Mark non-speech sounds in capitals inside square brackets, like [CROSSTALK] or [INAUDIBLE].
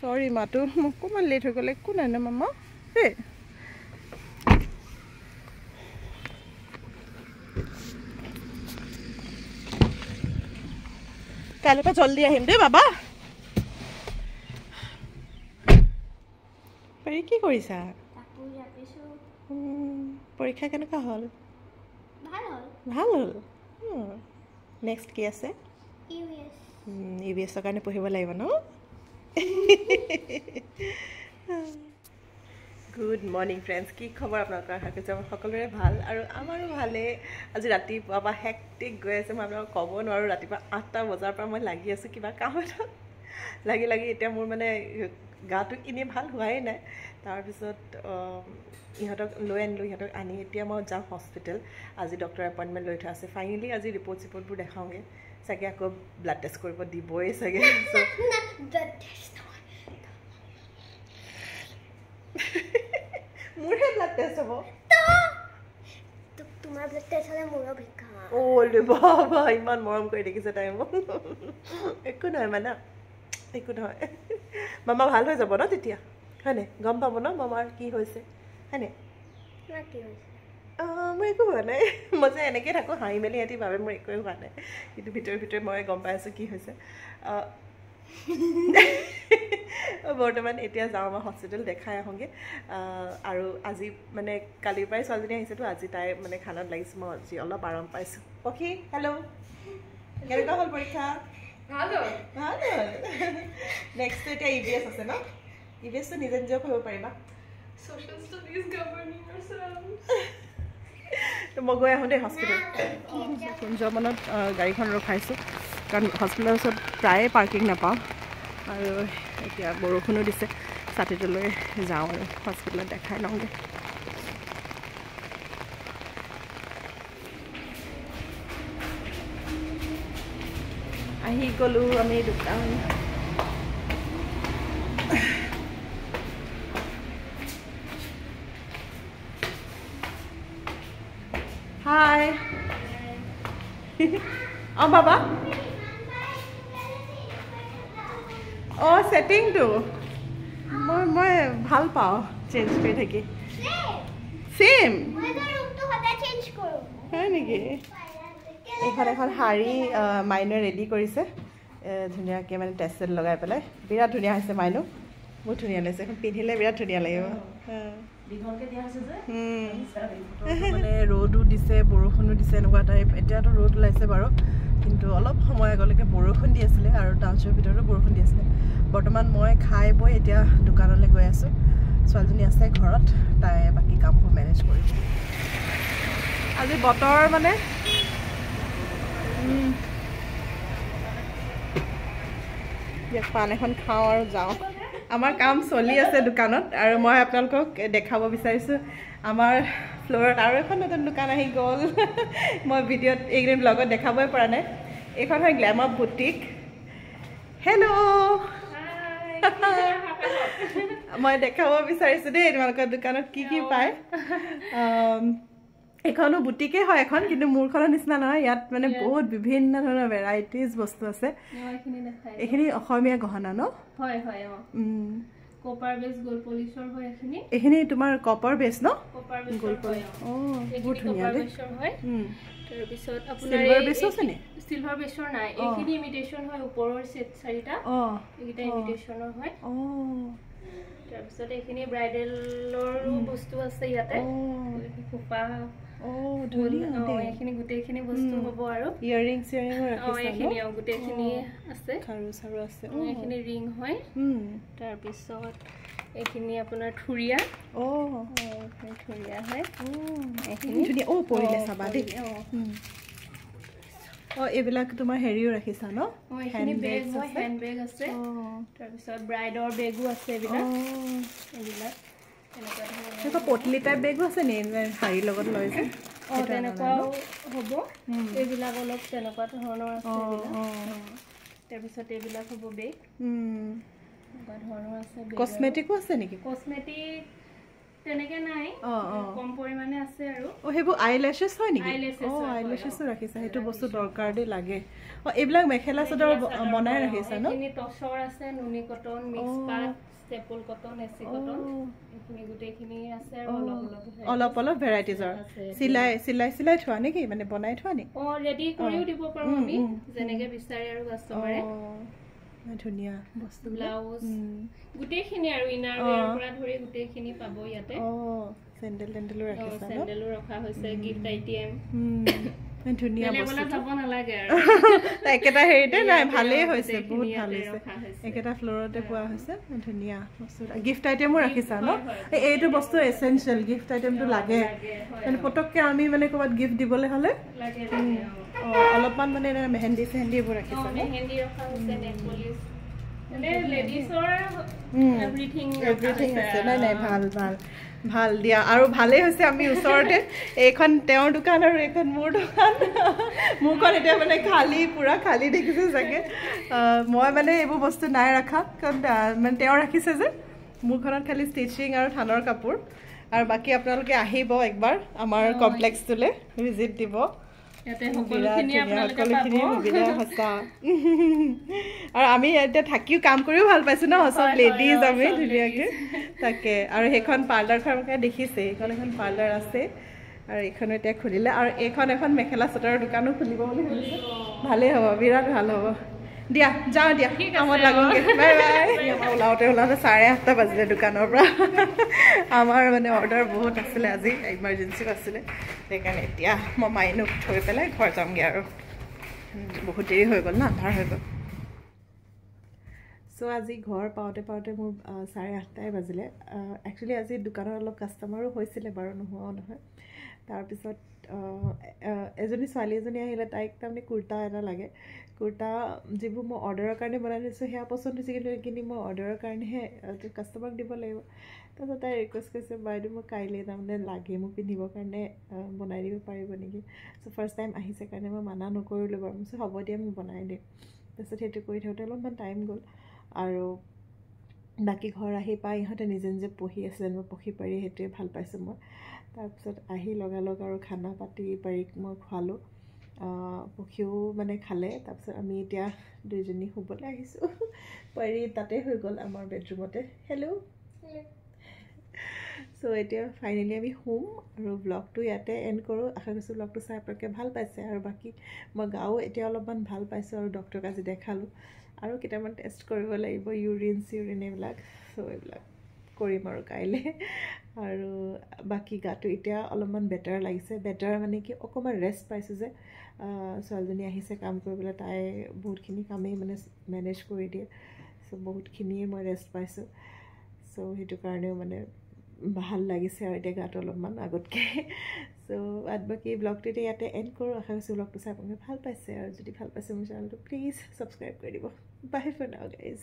চৰি মাতো অকণমান লেট হৈ গ'লে একো নাই ন মামা দেই কাইলৈৰ পৰা জল্দি আহিম দেই বাবা পাৰি কি কৰিছা পৰীক্ষা কেনেকুৱা হ'ল? ভাল হ'ল। ভাল হ'ল? নেক্সট কি আছে? ইউ বি এছৰ কাৰণে পঢ়িব লাগিব ন? গুড মৰ্ণিং ফ্ৰেণ্ডছ কি খবৰ আপোনালোকৰ? আশা কৰিছোঁ আমাৰ সকলোৰে ভাল আৰু আমাৰো ভালেই। আজি ৰাতিপুৱা পৰা হেক্টিক গৈ আছে। মই আপোনালোকক ক'ব নোৱাৰোঁ। ৰাতিপুৱা আঠটা বজাৰ পৰা মই লাগি আছোঁ। কিবা কাম এটাত লাগি লাগি এতিয়া মোৰ মানে গাটো এনেই ভাল হোৱাই নাই। তাৰপিছত ইহঁতক লৈ আনিলোঁ ইহঁতক আনি এতিয়া মই যাম হস্পিটেল আজি ডক্টৰ এপইণ্টমেণ্ট লৈ থোৱা আছে। ফাইনেলি আজি ৰিপৰ্ট চিপৰ্টবোৰ দেখাওঁগৈ। চাগে আকৌ ব্লাড টেষ্ট কৰিব দিবই চাগে। মোৰহে ব্লাড টেষ্ট হ'ব। তোমাৰ ব্লাড টেষ্ট হ'লে মোৰো ভিক্ষা অ'লে বাবা ইমান মৰম কৰি দেখিছে তাই মোক। একো নহয় মানে। একো নহয়। মামা ভাল হৈ যাব ন তেতিয়া? হয়নে গম পাব ন মামাৰ কি হৈছে? হয়নে মোৰ একো হোৱা নাই। মই যে এনেকৈ থাকোঁ হাঁহি মেলি সিহঁতি ভাবে মোৰ একোৱে হোৱা নাই। কিন্তু ভিতৰে ভিতৰে মই গম পাই আছোঁ কি হৈছে। বৰ্তমান এতিয়া যাওঁ মই হস্পিটেল দেখাই আহোঁগৈ। আৰু আজি মানে কালিৰ পৰাই ছোৱালীজনী আহিছেতো আজি তাই মানে খানাত লাগিছে। মই আজি অলপ আৰাম পাইছোঁ। অ'কে হেল্ল' কেনেকুৱা হ'ল পৰীক্ষা? ভাল। ভাল। নেক্সট এতিয়া ই বি এছ আছে ন? ই বি এছটো নিজে নিজেও পঢ়িব পাৰিবা। Social studies governing ourselves তো মই গৈ আহোঁ দেই হস্পিটেল কুঞ্জমানত গাড়ীখন ৰখাইছোঁ। কাৰণ হস্পিটেলৰ ওচৰত প্ৰায়ে পাৰ্কিং নাপাওঁ। আৰু এতিয়া বৰষুণো দিছে। ছাতিটো লৈ যাওঁ আৰু হস্পিটেলত দেখাই লওঁগৈ। আহি গ'লোঁ আমি দোকান। হাই। অঁ বাবা। অঁ ছেটিংটো মই মই ভালো পাওঁ চেঞ্জ কৰি থাকি। ছেইম হয় নেকি? এইখন এখন শাৰী আহ, মাইনুৱে ৰেডি কৰিছে। ধুনীয়াকৈ মানে টেষ্ট লগাই পেলাই। বিৰাট ধুনীয়া হৈছে মাইনু। বহুত ধুনীয়া লাগিছে। এখন পিন্ধিলে বিৰাট ধুনীয়া লাগিব। [LAUGHS] মানে ৰ'দো দিছে বৰষুণো দিছে এনেকুৱা টাইপ এতিয়াতো ৰ'দ ওলাইছে বাৰু। কিন্তু অলপ সময় আগলৈকে বৰষুণ দি আছিলে আৰু টাউনশ্বিপৰ ভিতৰতো বৰষুণ দি আছিলে। বৰ্তমান মই খাই বৈ এতিয়া দোকানলৈ গৈ আছোঁ। ছোৱালীজনী আছে ঘৰত। তাই বাকী কামবোৰ মেনেজ কৰিব। আজি বতৰ মানে। ইয়াত পাণ এখন খাওঁ আৰু যাওঁ। আমাৰ কাম চলি আছে দোকানত আৰু মই আপোনালোকক দেখাব বিচাৰিছোঁ। আমাৰ ফ্ল'ৰত আৰু এখন নতুন দোকান আহি গ'ল। [LAUGHS] মই ভিডিঅ'ত এইকেইদিন ব্লগত দেখাবই পৰা নাই। এইখন হয় গ্লেমাৰ বুটিক। হেল্ল' [LAUGHS] মই দেখাব বিচাৰিছোঁ দেই তোমালোকৰ দোকানত কি কি পায়। [LAUGHS] আম, এইখনো বুটিকে হয় এখন কিন্তু মোৰখনৰ নিচিনা নহয়। ইয়াত মানে বহুত বিভিন্ন ধৰণৰ ভেৰাইটিজ বস্তু আছে। এইখিনি অসমীয়া গহনা ন? হয় হয় অঁ। উম, কপাৰ বেছ গ'ল্ড পলিচৰ হয় এইখিনি। এইখিনি তোমাৰ কপাৰ বেছ ন? কপাৰ গ'ল্ড বেছৰ হয় পলিচ অঁ। বহুত এইখিনি ধুনীয়া কপাৰ দেই বেছৰ হয়। উম, তাৰপিছত Silver বেছো আছে নি? চিলভাৰ বেছৰ নাই। অঁ। এইখিনি ইমিটেশ্যন হয় ওপৰৰ ছেট চাৰিটা। অঁ। এইকেইটা অঁ। ইমিটেশ্যনৰ হয়। অঁ। তাৰপিছত এইখিনি ব্ৰাইডেলৰো বস্তু আছে ইয়াতে। অঁ। খোপা অঁ ফুল ধুনীয়া অঁ, দেই। এইখিনি গোটেইখিনি বস্তু উম। হ'ব আৰু। ইয়েৰিং চিয়েৰিঙো অঁ ৰাখিছা এইখিনি ন অঁ, গোটেইখিনি আছে। খাৰু চাৰু আছে। অঁ, এইখিনি ৰিং হয়। উম, তাৰপিছত এইখিনি আপোনাৰ থুৰীয়া। অঁ। থুৰীয়া হয়। অঁ, এইখিনি। ধুনীয়া। অঁ পৰিলে অঁ, চাবা দেই। অঁ। এইবিলাক তোমাৰ হেৰিও ৰাখিছা ন? অঁ, এইখিনি বেগ Handbags হয় আছে? তাৰপিছত ব্ৰাইডৰ বেগো আছে এইবিলাক। এইবিলাক। এনেকুৱা পটলি টাইপ বেগো আছে নি শাৰীৰ লগত লৈ যে? অঁ তেনেকুৱাও হ'ব। এইবিলাক অলপ তেনেকুৱা ধৰণৰ আছে। তাৰপিছত এইবিলাক হ'ব বেগ। উম। এনেকুৱা ধৰণৰ আছে কচমেটিকো আছে নেকি? কচমেটিক তেনেকে নাই। অঁ অঁ। কম পৰিমাণে আছে আৰু। অঁ সেইবোৰ আইলেছেছ হয় নেকি? Eyelashes অঁ হয়, আইলেছেছো হয়, ৰাখিছা। সেইটো বস্তু দৰকাৰ দেই লাগে। অঁ এইবিলাক মেখেলা চাদৰ বনাই ৰাখিছা ন? এইখিনি টচৰ আছে নুনি কটন মিক্স। পাট। ষ্টেপুল কটন এচি কটন এইখিনি গোটেইখিনি আছে আৰু অলপ অলপ অলপ অলপ ভেৰাইটিজৰ। চিলাই চিলাই চিলাই থোৱা নেকি? মানে বনাই থোৱা নেকি? অ ৰেডি কৰিও। দিব পাৰো আমি যেনেকে বিচাৰে আৰু কাষ্টমাৰে ধুনীয়া বস্তু। ব্লাউজ গোটেইখিনি আৰু ইনাৰ অ'। ৱেৰ পৰা ধৰি গোটেইখিনি পাব ইয়াতে। অঁ চেণ্ডেল টেণ্ডেলো ৰাখিছা চেণ্ডেলো ৰখা হৈছে গিফ্ট আইটেম ধুনীয়া বস্তু যাব [LAUGHS] একেটা হেৰিতে নাই ভালেই হৈছে বহুত ভাল হৈছে। একেটা ফ্ল'ৰতে পোৱা হৈছে ধুনীয়া বস্তু গিফ্ট আইটেমো ৰাখিছা ন? এইটো বস্তু এচেঞ্চিয়েল গিফ্ট আইটেমটো লাগে। মানে পটককৈ আমি মানে ক'ৰবাত গিফ্ট দিবলৈ হ'লে অ। অলপমান মানে মেহেন্দি চেহেন্দি এইবোৰ ৰাখিছা এভৰিথিং আছে। নাই নাই ভাল ভাল। ভাল দিয়া। আৰু ভালেই হৈছে আমি ওচৰতে। এইখন তেওঁৰ দোকান আৰু এইখন মোৰ দোকান। মোৰখন এতিয়া মানে খালী পূৰা খালী দেখিছোঁ চাগে। মই মানে এইবোৰ বস্তু নাই ৰখা। কাৰণ মানে তেওঁ ৰাখিছে যে। মোৰখনত খালী ষ্টিচিং আৰু থানৰ কাপোৰ। আৰু বাকী আপোনালোকে আহিব একবাৰ আমাৰ কমপ্লেক্সটোলৈ ভিজিট দিব। আৰু আমি এতিয়া থাকিও কাম কৰিও ভাল পাইছো ন চব লেডিজ আমি ধুনীয়াকে। তাকে আৰু সেইখন পাৰ্লাৰখন দেখিছে এইখন এখন পাৰ্লাৰ আছে। আৰু এইখনো এতিয়া খুলিলে আৰু এইখন এখন মেখেলা চাদৰৰ দোকানো খুলিব বুলি ভাবিছে। ভালেই হ'ব বিৰাট ভাল হ'ব। দিয়া যাওঁ দিয়া কামত। লাগোগে। Bye bye. আমাৰ ওলাওঁতে ওলাওঁতে চাৰে আঠটা বাজিলে দোকানৰ পৰা। আমাৰ মানে অৰ্ডাৰ বহুত আছিলে আজি ইমাৰ্জেঞ্চিও আছিলে। সেইকাৰণে এতিয়া মই মাইনুক থৈ পেলাই ঘৰ যামগৈ আৰু। বহুত দেৰি হৈ গ'ল ন আন্ধাৰ হৈ গ'ল। চ' আজি ঘৰ পাওঁতে পাওঁতে মোৰ চাৰে আঠটাই বাজিলে। একচুৱেলি আজি দোকানত অলপ কাষ্টমাৰো হৈছিলে বাৰু নোহোৱাও নহয়। তাৰপিছত এজনী ছোৱালী এজনী আহিলে তাইক তাৰমানে কুৰ্তা এটা লাগে। কুৰ্তা যিবোৰ মই অৰ্ডাৰৰ কাৰণে বনাই দিছোঁ সেয়া পচন্দ হৈছে কিন্তু এইখিনি মই অৰ্ডাৰৰ কাৰণেহে কাষ্টমাৰক দিব লাগিব। তাৰপিছত তাই ৰিকুৱেষ্ট কৰিছে বাইদেউ মোক কাইলৈ তাৰমানে লাগে মোক পিন্ধিবৰ কাৰণে বনাই দিব পাৰিব নেকি? চ' ফাৰ্ষ্ট টাইম আহিছে কাৰণে মই মানা নকৰিলোঁ বাৰু। মই হ'ব দিয়া মই বনাই দিম। তাৰপিছত সেইটো কৰি থাকোঁতে অলপমান টাইম গ'ল। আৰু বাকী ঘৰ আহি পাই ইহঁতে নিজে নিজে পঢ়ি আছিলে মই পঢ়ি পাৰি সেইটোৱে ভাল পাইছোঁ মই। তাৰপিছত আহি লগালগ আৰু খানা পাতি পাৰিক মই খোৱালোঁ। পক্ষীও মানে খালে। তাৰপিছত আমি এতিয়া দুইজনী শুবলৈ আহিছোঁ। [LAUGHS] পাৰি তাতে হৈ গ'ল আমাৰ বেডৰুমতে। হেল্ল' চ' এতিয়া ফাইনেলি আমি শুম আৰু ব্লগটো ইয়াতে এণ্ড কৰোঁ। আশা কৰিছোঁ ব্লগটো চাই আপোনালোকে ভাল পাইছে আৰু বাকী মই গাও এতিয়া অলপমান ভাল পাইছোঁ আৰু ডক্টৰক আজি দেখালোঁ। আৰু কেইটামান টেষ্ট কৰিব লাগিব ইউৰিন চিউৰিন এইবিলাক। চ' এইবিলাক। কৰিম আৰু কাইলৈ। [LAUGHS] আৰু বাকী গাটো এতিয়া অলপমান বেটাৰ লাগিছে। বেটাৰ মানে কি অকণমান ৰেষ্ট পাইছোঁ যে। ছোৱালীজনী আহিছে কাম কৰিবলৈ তাই বহুতখিনি কামেই মানে মেনেজ কৰি দিয়ে। চ' বহুতখিনিয়ে মই ৰেষ্ট পাইছোঁ। চ' সেইটো কাৰণেও মানে ভাল লাগিছে আৰু এতিয়া গাটো অলপমান আগতকৈ। চ' [LAUGHS] বাদ বাকী ব্লগটো এতিয়া ইয়াতে এণ্ড কৰোঁ। আশা কৰিছোঁ ব্লগটো চাই আপোনালোকে ভাল পাইছে। আৰু যদি ভাল পাইছে মোৰ চেনেলটো প্লিজ ছাবস্ক্ৰাইব কৰি দিব। বাই ফৰ নাও গাইজ